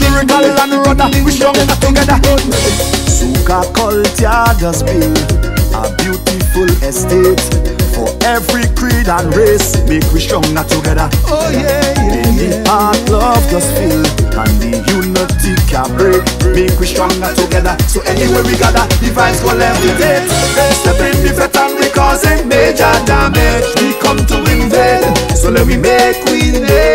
Lyrikal and rudder, we stronger together. Soca culture just build a beautiful estate for every creed and race. Make we stronger together. Oh yeah, yeah, In the heart, love just feel And the unity can break. Make we stronger together. So anywhere we gather The vibes go levitate. Step in the vet and we causing major damage. We come to invade. So let we make we name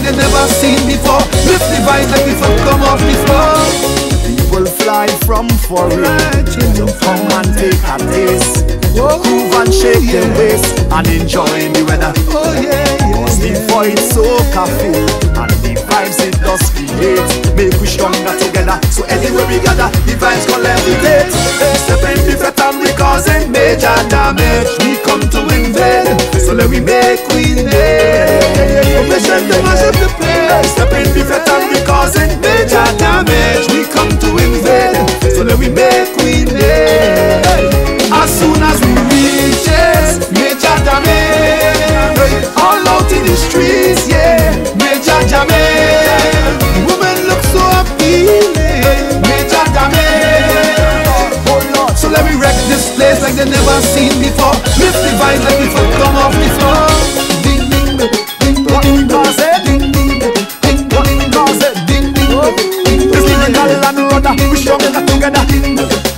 like they never seen before. Lift the vibes like from come off the floor. People fly from foreign to come and take a taste, oh, Whoa, groove and shake yeah. their waist and enjoy the weather. Oh yeah, yeah, Cause the yeah. void so cafe and the vibes it does create. Make we stronger together. So anywhere we gather, place like they never seen before. Lift the vibes like we from come off the floor. Ding ding ding ding ding ding ding ding ding ding baby, ding This ding Lyrikal and rudder, we stronger together. ding ding the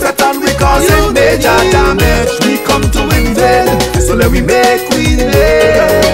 vet and we causing major damage. We come to invade, so let we make we name.